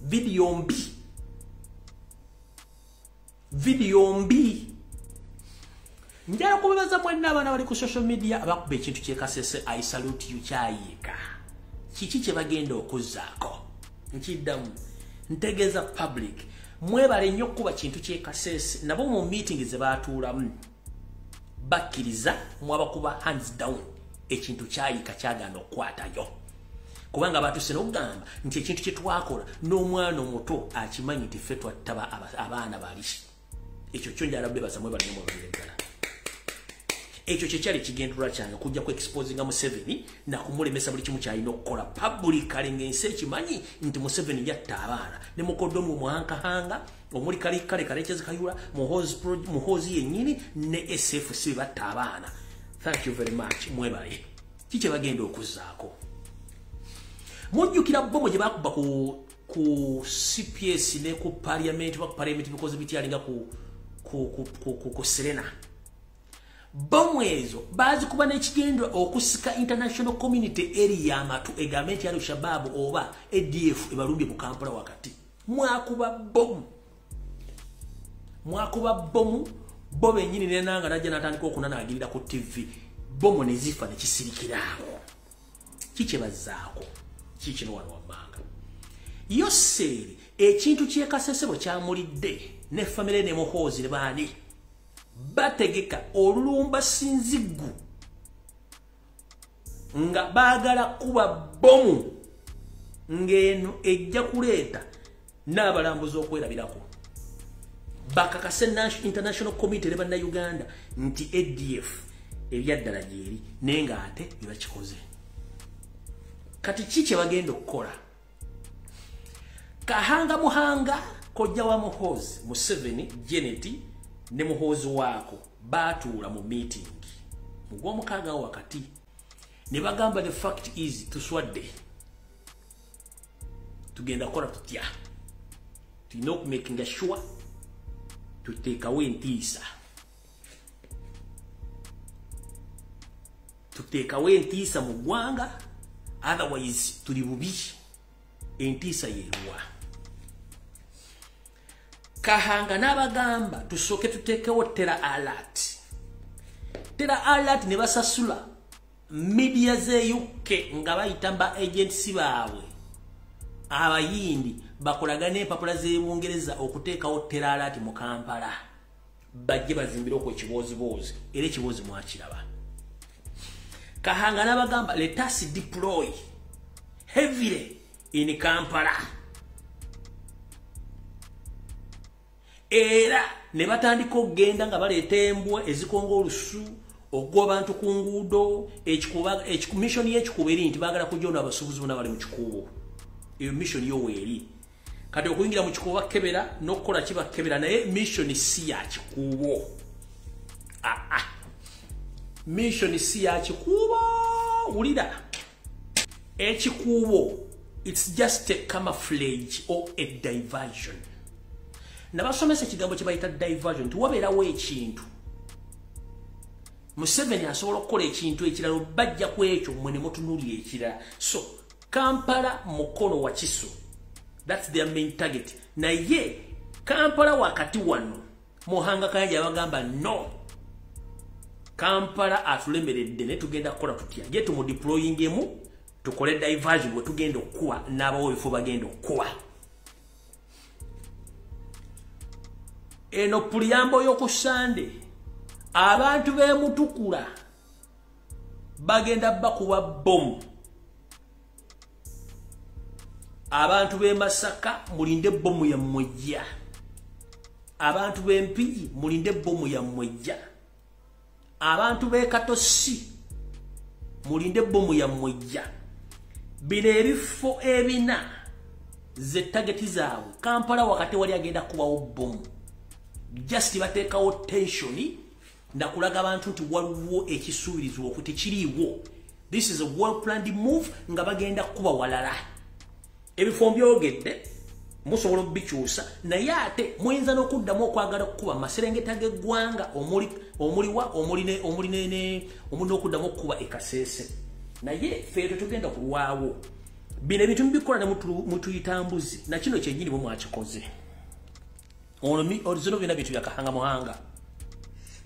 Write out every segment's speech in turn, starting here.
vidiyo mbi vidiyo mbi njala kubebaza mwenna abaana bali ku social media abakuba ekintu kyekasese i salute you kyayiika kiki kye bagenda okuzzaako? Nkiddamu. Ntegeeza public. Mwebale nnyo okuba kintu kyekasese nabo mu meeting ze baatuulamu bakkiriza mwabakuba hands down ekintu kyayiika kyagana okukwatayo kubanga batuse n'okugamba nti ekintu kye twakola n'omwana omuto akimanyi nti ffe twattaba abaana bali ekyo kyo njala bebaza mwebale nnyo mwebale ddala ekyo kyekyali kigendulwa kyange kujja ku exposinga museveni nakumulemesa buli kimu kyalina okukola. Publicale ngaensi ekimanyi nti museveni yatta abaana. Ne mukodomu omwankahanga omuli kale kalekezi kayula muhoozi yennyini ne sfc batta abaana. Thank you very much mwebale kikye bagenda okuzzaako mujjukira bomo gye bakuba ku, ku cps ne ku parliament ba ku parliament bikoze bityalinga ku, ku, ku, ku, ku, ku serena. Bomu ezo bazikuba n'ekigendwa okusika international community eri yamatu egambe nti alushababu oba adf ebalumbye mu kampala wakati. Mwakuba bomu mwakuba bomu bo benyini nenanga najja natandika okunanaagirira ku tv bomu nezifa nekisirikiraawo kikyebazaako kikino wano wammanga yoseeri ekintu kyekasesebo kyamulidde ne famire ne muhoozi baani? Bategeka olulumba sinziggu nga baagala kuba bomu ng'eno ejja kuleeta n'abalambuzi okwerabirako bakakase international community ne bannayuganda nti adf ebyaddala gyeri naye ng'ate bebakikoze kati ki kye bagenda okukola? Kahanga muhanga kojja wa muhoozi museveni geneti ne muhoozi waako baatuula mu meeting. Mu gw'omukaaga wakati ne bagamba the fact is tuswadde. Tugenda kukola tutya? Tulina okumakinga sure tuteekawo entiisa. Tuteekawo entiisa mu ggwanga otherwise tuli bubi. Entiisa yeruwa kahanga n'abagamba tusooke tuteekewo tera alert. Tera alert ne basasula midiya ze uk nga bayita ba agensi baabwe. Abayindi bakolaga n'empapula z'ebungereza okuteekawo tera alert mu kampala. Bajje bazimbire okwo ekibooziboozi era ekiboozi mwakiraba kahanga n'abagamba letasi deploy heavily in kampala. Era ne batandika okugenda nga baleeta embwa ezikonga olusu okugoba abantu ku nguudo missoni y'ekikuubo eri nti baagala kujoona abasuubuzi bonna bali mu kikuubo. Eyo missoni yo weeri kati okuyingira mu kikuubo bakkebera n'okukola ki bakkebera naye missoni si ya kikuubo. aa missoni si ya kikuubo wulira. Ekikuubo its just a camouflage or a diversion. Nabasomesa ekigambo kye bayita diversion nti wabeerawo ekintu museveni asobola okukola ekintu ekirala bajja ku ekyo mwe ne mutunulira ekirala. So kampala mukono wa kiso. Thats their main target. Naye kampala wakati wano muhanga kayanja abagamba no kampala atulemeredde naye tugenda kukola tutya? Ye tumudeployingemu tukole diversion bwe tugenda okukuba n'abawo ebifo bagenda okukuba eno puliyambo y'oku sande. Abantu b'emutukula bagenda bakuba bomu abantu b'e masaka mulinde bomu yammwejja abantu b'empigi mulinde bomu yammwejja abantu b'e katosi mulinde bomu yammwejja bino ebifo ebina ze tageti zaabwe. Kampala wakati wali agenda kubawo bomu just bateekawo tensioni nakulaga abantu nti waliwo ekisuubirizwa oku tekiriiwo this is a well planned move nga bagenda kuba walala. Ebifo mbyogedde musobola okubikyusa. Naye ate muyinza n'okuddamu okwagala okukuba maserengeta g'eggwanga omuliwa omuli n'okuddamu okukuba ekaseese. Naye ffe tetugenda kulwawo bino ebintu mubikola ne mutuyita mbuzi nakino kyenyini bwe mwakikoze. Zino byona bintu byakahanga muhanga.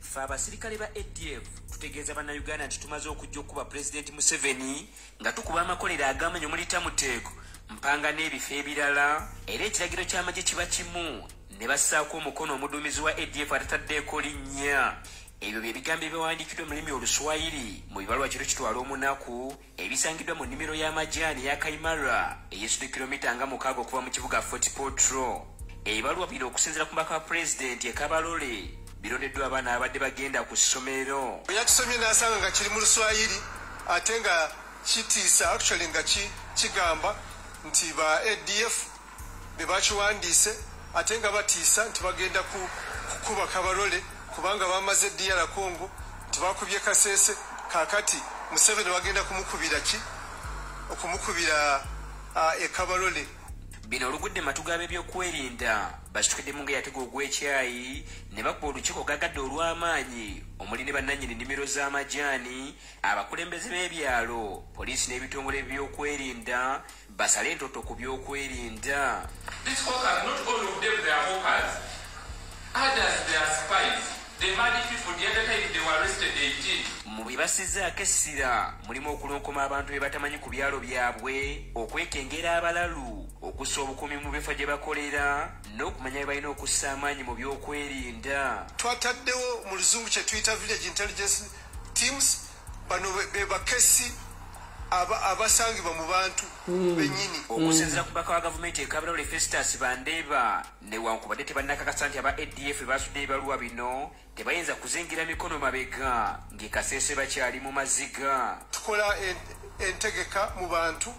Fe abasirikale ba adf tutegeeza bannayuganda nti tumaze okujja okuba pulezidenti museveni nga tukuba amakolero agamanyi omulita muteeko mpanga n'ebifo ebirala era ekiragiro ky'amagye kiba kimu. Ne bassaako omukono omuduumizi wa adf atataddeeko linnya. Ebyo bye bigambo ebyawandiikiddwa mu lulimi oluswayiri mu bibalwa kiro kitwala omunaku ebisangiddwa mu nnimiro y'amajaani eya kaimara eyesudde kilomita nga mukaaga okuva mu kibuga fort potro. Ebibalwa bino okusinziira ku mbaka wa pulezidenti ekabalole birondeddwa abaana abadde bagenda ku ssomero. Yakisomye nasanga nga kiri mu luswayiri ate nga kitiisa actually nga kigamba nti ba adf be bakiwandiise ate nga batiisa nti bagenda kukuba kabalole kubanga bamaze dr congo nti bakubye kasese kakati museveni bagenda kumukubira ki? Okumukubira ekabalole bino olugudde matuga b'ebyokwerinda basitukiddemu nga yatega ogw'ekyayi ne bakuba olukiiko gagadde olw'amaanyi. Omuli ne bannannyini nnimiro z'amajaani abakulembeze b'ebyalo poliisi n'ebitongole by'okwerinda. Basale entoto ku by'okwerinda. Mu bye basizzaako essira mulimu okulonkoma abantu be batamanyi ku byalo byabwe okwekengera abalalu okussa obukuumi mu bifo gye bakolera n'okumanya bye balina okussa amaanyi mu by'okwerinda. Twataddewo mu luzungu kye tuyita village intelligence teams bano be bakesi abasangibwa mu bantu bennyini. Okusinziira ku baka wa gavumenti ekabalole festus bandeeba newankubadde tebannakakasa nti aba adf basudde ebibaluwa bino tebayinza kuzingira mikono mabega ng'ekasese bakyali mu maziga. Tukola entegeka mu bantu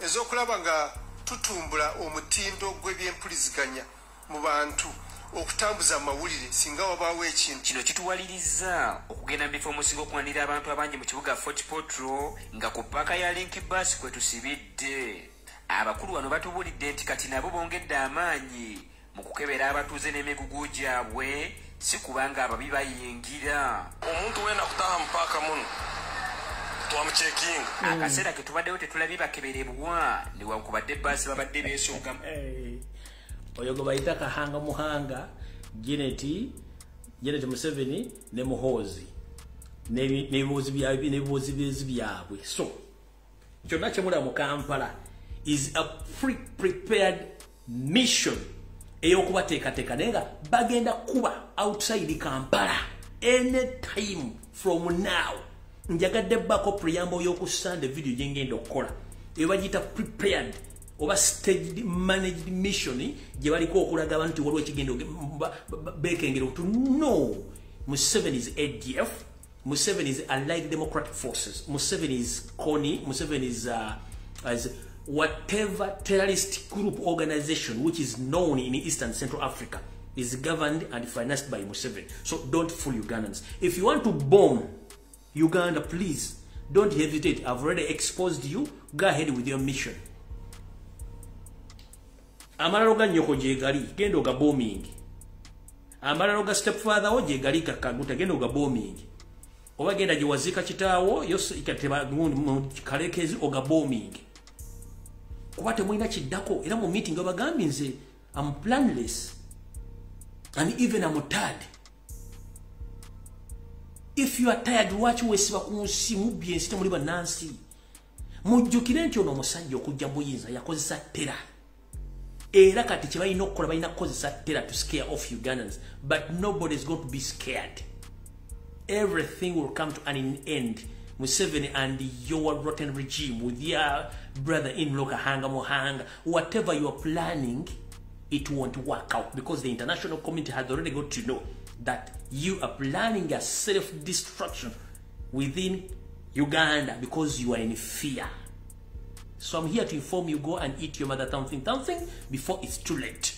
ez'okulaba nga tutumbula omutindo gw'ebyempuliziganya mu bantu okutambuza amawulire singa wabaawo ekintu. Kino kituwaliriza okugenda mu bifo omusinga okuwanira abantu abangi mu kibuga fort potro nga ku ppaaka ya link bus kwe tusibidde. Abakulu wano batubuulidde nti kati nabo bongedde amaanyi mu kukebera abatuuze n'emigugu gyabwe si kubanga ababi bayingira. Omuntu wenda kutaha mupaaka muno twamucekinga akaseera ke tubaddewo tetulabye bakeberebwa newankubadde baasi babadde beesongamu oyo gwe bayita kahanga muhanga geneti geneti museveni ne muhoozi. N'ebibuuzi byezi byabwe. So kyonna kyemula mu kampala is a pre-prepared mission ey'okubateekateeka naye nga bagenda kuba outside kampala anytime from now njagadde bako preamble y'okusande video gyengenda okukola. Eyo bagiyita prepared oba staged managed mission gye baliko okulaga abantu nti waliwo ekigenda bekengera otu no! Museveni is adf museveni is allied democratic forces museveni is coni museveni is, uh, is whatever terrorist group organization which is known in eastern central africa is governed and financed by museveni. So don't fool ugandans. If you want to bomb uganda please don't hesitate. I've already exposed you. Go ahead with your mission. Amalalo ga nnyoko gyegali genda oga booming. Amalalo ga stepfather wo gyegali kakaguta genda oga booming. Oba genda gyewaziika kitaawo kalekezi oga booming. Kuba temulina kiddako era mu meeting obagambye nze am planless. And even am tad if you are tired lwaki wesiba ku nsi mubbi ensi temuli bannansi mujjukire nti ono omusajja okujja buyinza yakozesa tera era kati kyebalina okukola balina kukozesa tera to scare off ugandans but nobody is going to be scared. Everything will come to an end. Museveni and your rotten regime with your brother in law kahanga mohanga whatever you are planning it won't work out because the international community has already got to know that you are planning a self-destruction within uganda because you are in fear So I'm here to inform you, go and eat your mother something, something before it's too late.